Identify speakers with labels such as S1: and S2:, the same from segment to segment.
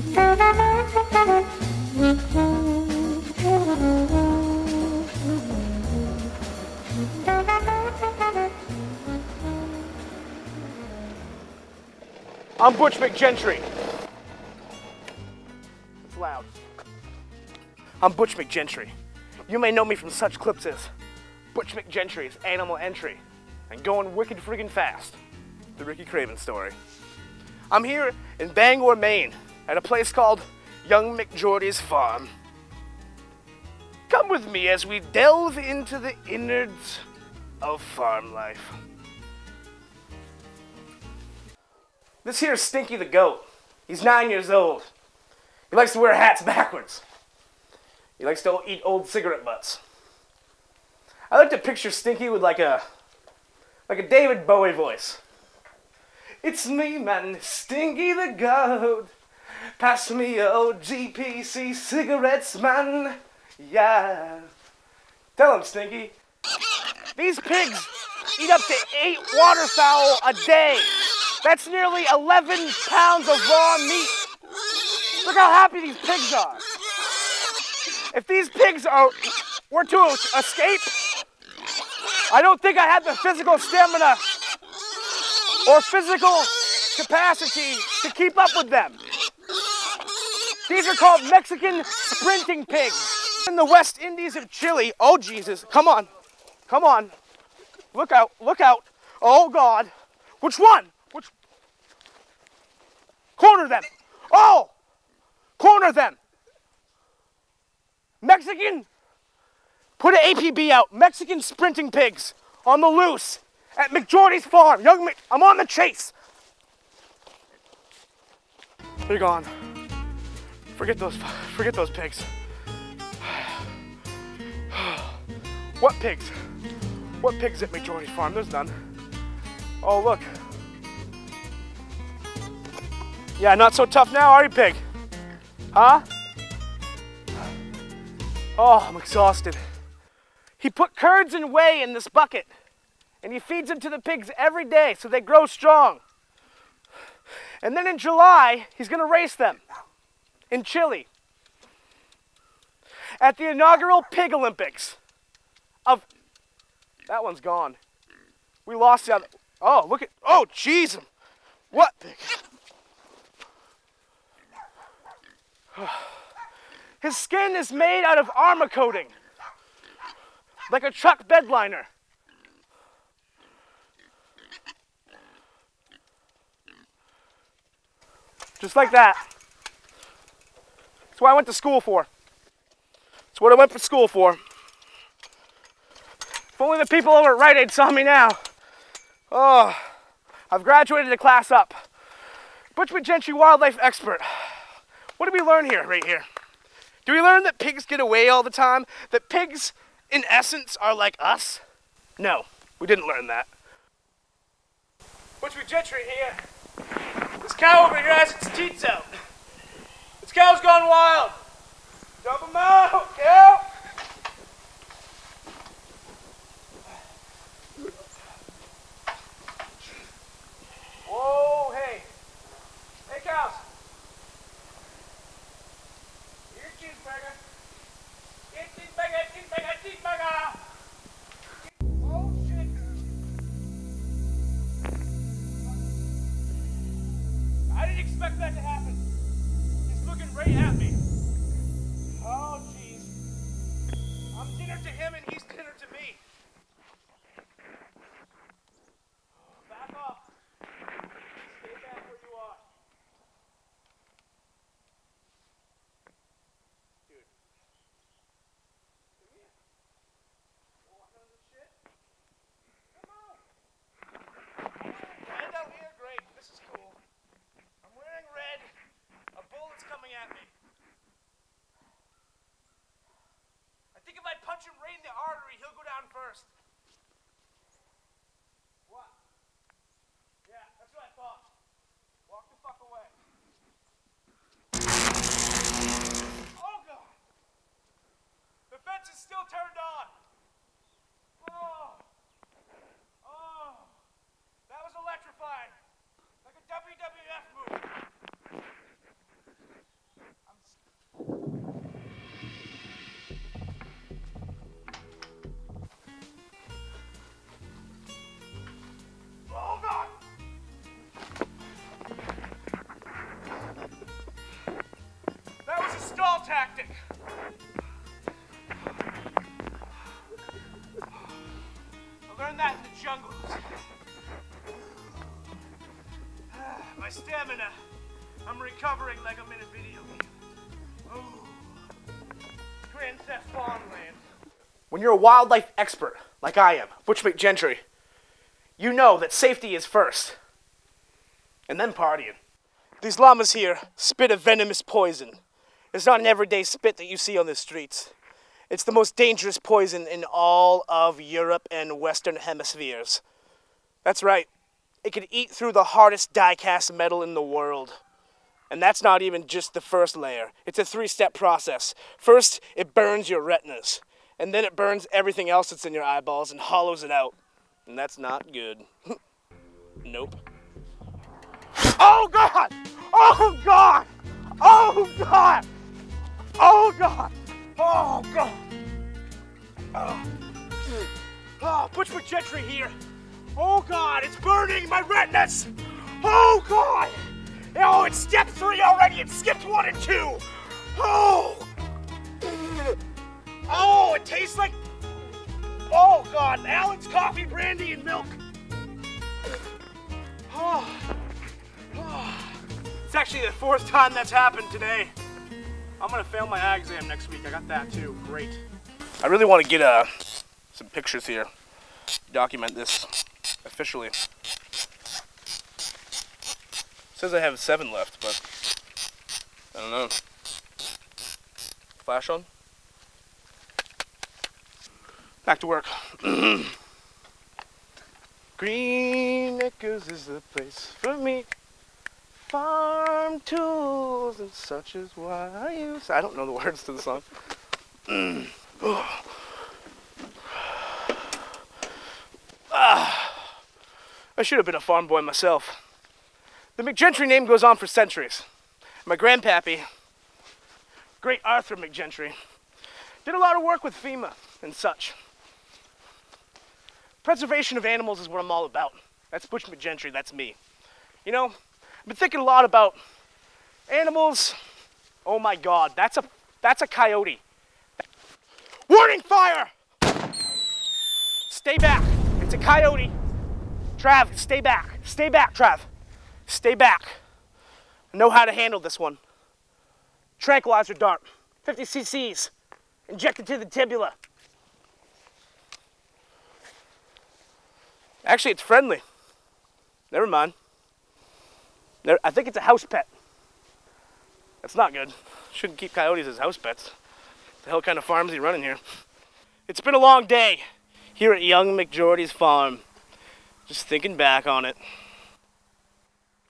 S1: I'm Butch McGentry. It's loud. I'm Butch McGentry. You may know me from such clips as Butch McGentry's Animal Entry and Going Wicked Friggin' Fast, the Ricky Craven story. I'm here in Bangor, Maine, at a place called Young McJordy's Farm. Come with me as we delve into the innards of farm life. This here's Stinky the goat. He's nine years old. He likes to wear hats backwards. He likes to eat old cigarette butts. I like to picture Stinky with like a like a David Bowie voice. It's me, man, Stinky the goat. Pass me old GPC cigarettes, man. Yeah. Tell him, Stinky. These pigs eat up to eight waterfowl a day. That's nearly 11 pounds of raw meat. Look how happy these pigs are. If these pigs are were to escape, I don't think I have the physical stamina or physical capacity to keep up with them. These are called Mexican sprinting pigs. In the West Indies of Chile, oh Jesus, come on, come on. Look out, look out. Oh God. Which one? Which? Corner them. Oh! Corner them. Mexican. Put an APB out. Mexican sprinting pigs on the loose at McJordy's farm. Young Mc, I'm on the chase. They're gone. Forget those. Forget those pigs. What pigs? What pigs at McJordy's farm? There's none. Oh look. Yeah, not so tough now, are you, pig? Huh? Oh, I'm exhausted. He put curds and whey in this bucket, and he feeds them to the pigs every day so they grow strong. And then in July, he's to race them in Chile at the inaugural Pig Olympics of. That one's gone. We lost the other. Oh, look at. Oh, jeez. What? His skin is made out of armor coating, like a truck bed liner. Just like that. That's what I went to school for. That's what I went to school for. If only the people over at Rite Aid saw me now. Oh, I've graduated a class up. Butch McGentry, wildlife expert. What did we learn here, right here? Do we learn that pigs get away all the time? That pigs, in essence, are like us? No, we didn't learn that. Butch McGentry here. This cow over here has its teats out. Cow's gone wild. Dump him out, cow. Tactic. I learned that in the jungles. My stamina. I'm recovering like I'm in a video game. Ooh. Grand Theft Farmland. When you're a wildlife expert, like I am, Butch McGentry, you know that safety is first. And then partying. These llamas here spit a venomous poison. It's not an everyday spit that you see on the streets. It's the most dangerous poison in all of Europe and Western hemispheres. That's right. It can eat through the hardest die-cast metal in the world. And that's not even just the first layer. It's a three-step process. First, it burns your retinas. And then it burns everything else that's in your eyeballs and hollows it out. And that's not good. nope. Oh God! Oh God! Oh God! Oh God! Oh God! Oh, oh Butch McGentry here. Oh God, it's burning my retinas. Oh God! Oh, it's step three already. It skipped one and two. Oh! Oh, it tastes like. Oh God, Allen's coffee, brandy, and milk. Oh. Oh. It's actually the fourth time that's happened today. I'm gonna fail my eye exam next week. I got that too. Great. I really want to get uh, some pictures here. Document this officially. says I have seven left, but I don't know. Flash on. Back to work. Green Acres is the place for me. Farm tools and such is why I use. I don't know the words to the song. ah, I should have been a farm boy myself. The McGentry name goes on for centuries. My grandpappy, great Arthur McGentry, did a lot of work with FEMA and such. Preservation of animals is what I'm all about. That's Butch McGentry, that's me. You know, I've been thinking a lot about animals. Oh my God, that's a that's a coyote. Warning fire! Stay back. It's a coyote. Trav, stay back. Stay back, Trav. Stay back. I know how to handle this one. Tranquilizer dart, 50 cc's, injected to the tibula. Actually, it's friendly. Never mind. I think it's a house pet. That's not good. Shouldn't keep coyotes as house pets. The hell kind of farm is he running here? It's been a long day here at young McJordy's farm. Just thinking back on it.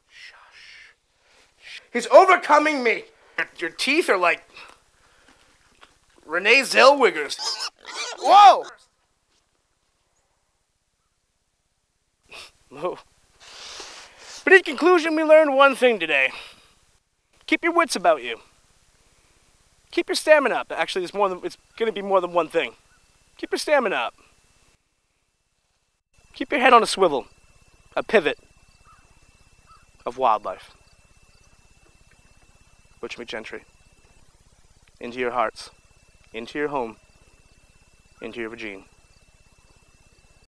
S1: Shush. He's overcoming me. Your, teeth are like Renee Zellweger's. Whoa! Whoa. But in conclusion, we learned one thing today. Keep your wits about you. Keep your stamina up. Actually, it's more than it's going to be more than one thing. Keep your stamina up. Keep your head on a swivel, a pivot of wildlife. Butch McGentry. Into your hearts, into your home, into your vagine.